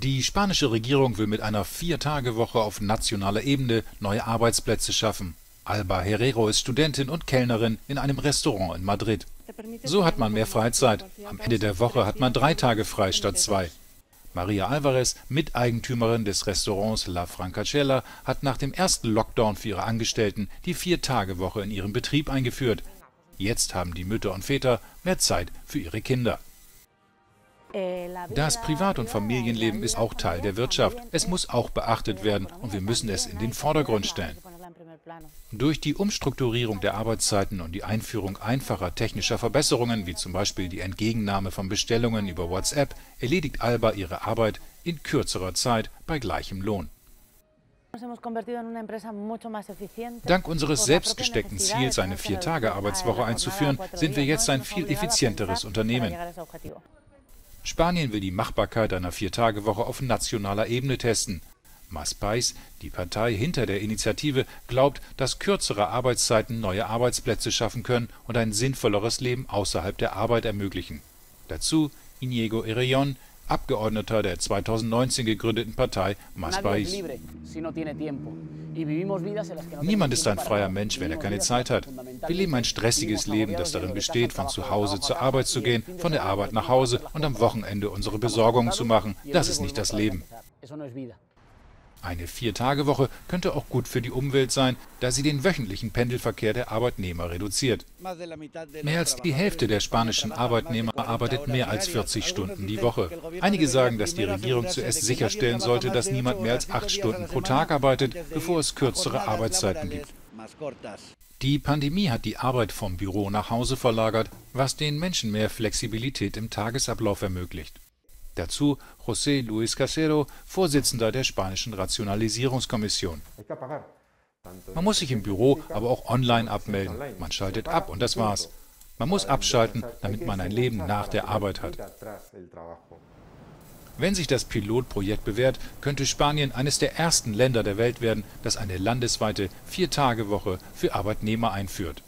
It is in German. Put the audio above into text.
Die spanische Regierung will mit einer Vier-Tage-Woche auf nationaler Ebene neue Arbeitsplätze schaffen. Alba Herrero ist Studentin und Kellnerin in einem Restaurant in Madrid. So hat man mehr Freizeit. Am Ende der Woche hat man drei Tage frei statt zwei. Maria Alvarez, Miteigentümerin des Restaurants La Francacella, hat nach dem ersten Lockdown für ihre Angestellten die Vier-Tage-Woche in ihrem Betrieb eingeführt. Jetzt haben die Mütter und Väter mehr Zeit für ihre Kinder. Das Privat- und Familienleben ist auch Teil der Wirtschaft. Es muss auch beachtet werden und wir müssen es in den Vordergrund stellen. Durch die Umstrukturierung der Arbeitszeiten und die Einführung einfacher technischer Verbesserungen, wie zum Beispiel die Entgegennahme von Bestellungen über WhatsApp, erledigt Alba ihre Arbeit in kürzerer Zeit bei gleichem Lohn. Dank unseres selbstgesteckten Ziels, eine Vier-Tage-Arbeitswoche einzuführen, sind wir jetzt ein viel effizienteres Unternehmen. Spanien will die Machbarkeit einer Vier-Tage-Woche auf nationaler Ebene testen. Maspais, die Partei hinter der Initiative, glaubt, dass kürzere Arbeitszeiten neue Arbeitsplätze schaffen können und ein sinnvolleres Leben außerhalb der Arbeit ermöglichen. Dazu Inigo Erellón, Abgeordneter der 2019 gegründeten Partei Maspais. Niemand ist ein freier Mensch, wenn er keine Zeit hat. Wir leben ein stressiges Leben, das darin besteht, von zu Hause zur Arbeit zu gehen, von der Arbeit nach Hause und am Wochenende unsere Besorgungen zu machen. Das ist nicht das Leben. Eine Vier-Tage-Woche könnte auch gut für die Umwelt sein, da sie den wöchentlichen Pendelverkehr der Arbeitnehmer reduziert. Mehr als die Hälfte der spanischen Arbeitnehmer arbeitet mehr als 40 Stunden die Woche. Einige sagen, dass die Regierung zuerst sicherstellen sollte, dass niemand mehr als acht Stunden pro Tag arbeitet, bevor es kürzere Arbeitszeiten gibt. Die Pandemie hat die Arbeit vom Büro nach Hause verlagert, was den Menschen mehr Flexibilität im Tagesablauf ermöglicht. Dazu José Luis Casero, Vorsitzender der spanischen Rationalisierungskommission. Man muss sich im Büro, aber auch online abmelden. Man schaltet ab und das war's. Man muss abschalten, damit man ein Leben nach der Arbeit hat. Wenn sich das Pilotprojekt bewährt, könnte Spanien eines der ersten Länder der Welt werden, das eine landesweite Vier-Tage-Woche für Arbeitnehmer einführt.